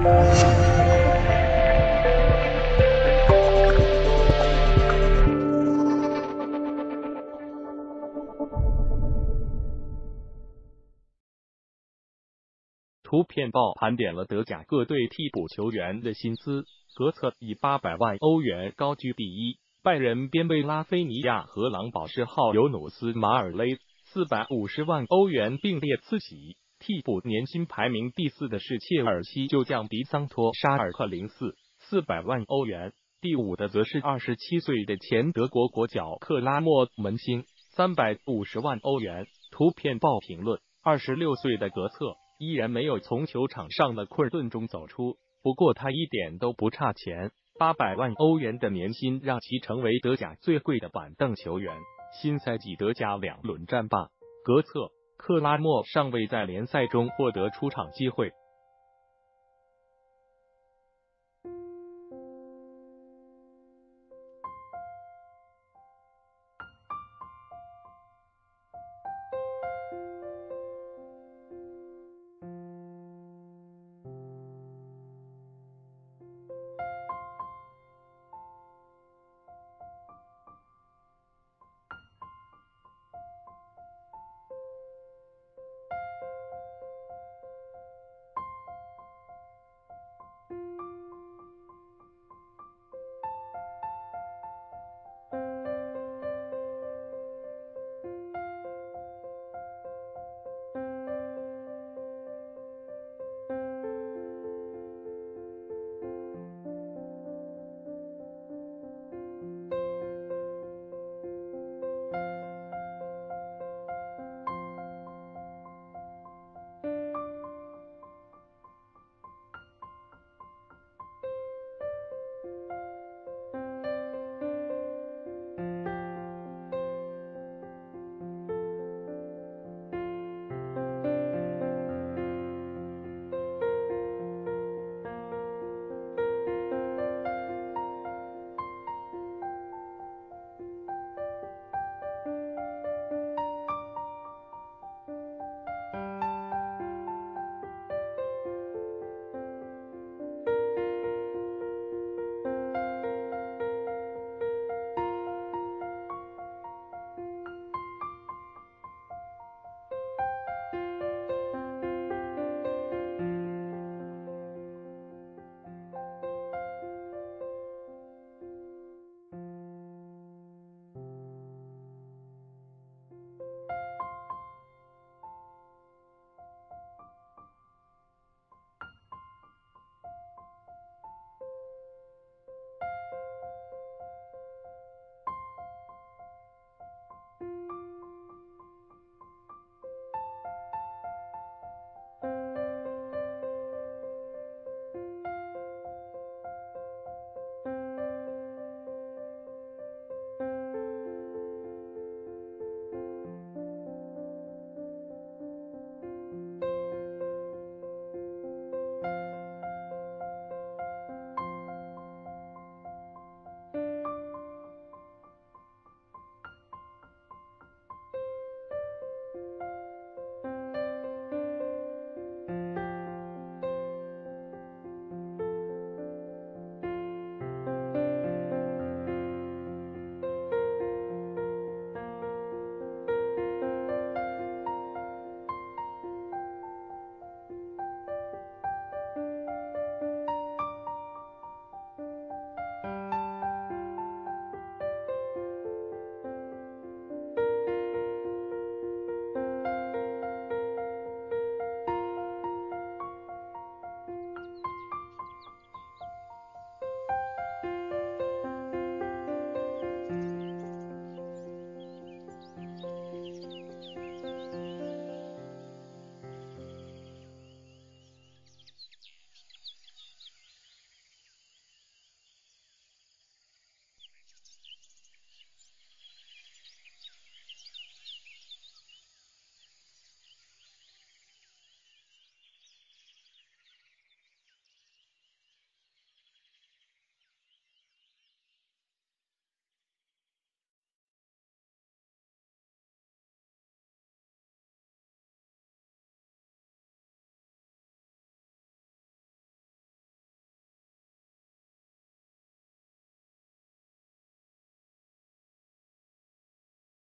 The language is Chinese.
图片报盘点了德甲各队替补球员的薪资，格策以八百万欧元高居第一，拜仁边卫拉菲尼亚和狼堡十号尤努斯马尔雷四百五十万欧元并列次席。替补年薪排名第四的是切尔西旧将迪桑托沙尔克零四四百万欧元，第五的则是二十七岁的前德国国脚克拉莫门兴三百五十万欧元。图片报评论：二十六岁的格策。依然没有从球场上的困顿中走出，不过他一点都不差钱，八百万欧元的年薪让其成为德甲最贵的板凳球员。新赛季德甲两轮战罢，格策、克拉莫尚未在联赛中获得出场机会。